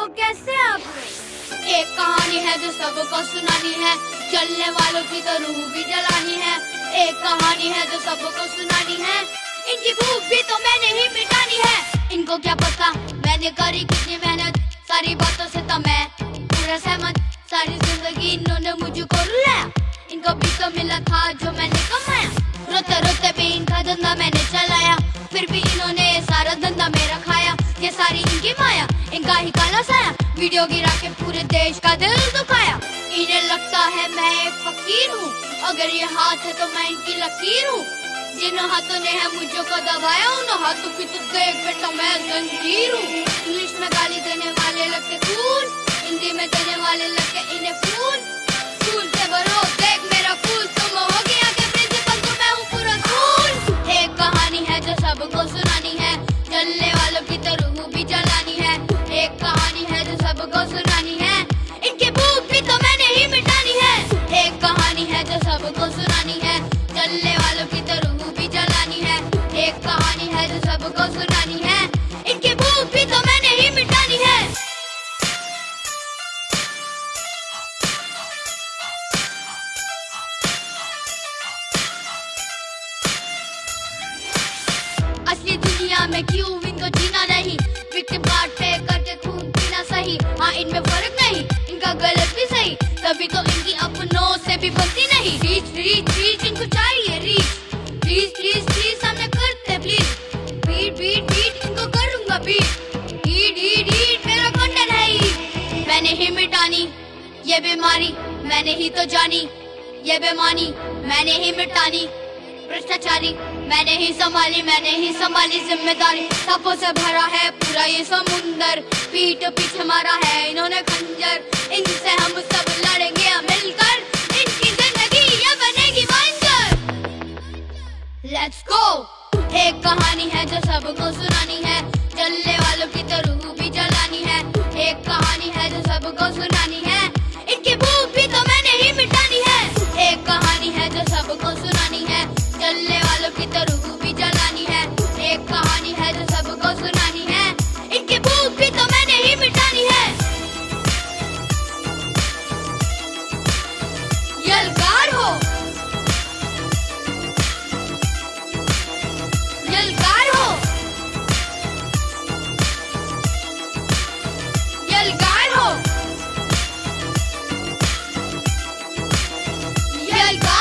तो कैसे आप एक कहानी है जो सबको सुनानी है। चलने वालों की तो रूह भी जलानी है। एक कहानी है जो सबको सुनानी है। इनकी भूख भी तो मैंने ही मिटानी है। इनको क्या पता? मैंने करी कितनी मेहनत। सारी बातों से तो मैं पूरा सहमत। सारी ज़िंदगी इन्होंने मुझको रुलाया। इनको भी तो मिला था जो मैंने कमाया। रोते रोते भी इनका धंधा मैंने चलाया। फिर भी इन्होंने काला साया। वीडियो गिरा के पूरे देश का दिल दुखाया। इन्हें लगता है मैं एक फकीर हूँ। अगर ये हाथ है तो मैं इनकी लकीर हूँ। जिन हाथों ने है मुझे को दबाया उन हाथों की तुम गए बेटा मैं जंजीर हूँ। इंग्लिश में गाली देने वाले लगते फूल हिंदी में देने वाले लगते मिटानी है। असली दुनिया में क्यों इनको जीना नहीं? विक्टिम पार्ट पे करके खून पीना सही। हाँ इनमें फ़र्क नहीं, इनका गलत भी सही। तभी तो इनकी अपनों से भी ये बीमारी मैंने ही तो जानी। ये बेमानी मैंने ही मिटानी। भ्रष्टाचारी मैंने ही संभाली, मैंने ही संभाली ज़िम्मेदारी। सबों से भरा है पूरा ये समुंदर। पीठ पीछे मारा है इन्होंने खंजर। इनसे हम सब लड़ेंगे मिलकर। इनकी ज़िंदगी ये बनेगी बंजर। लेट्स गो एक कहानी है जो सबको सुनानी है। my God.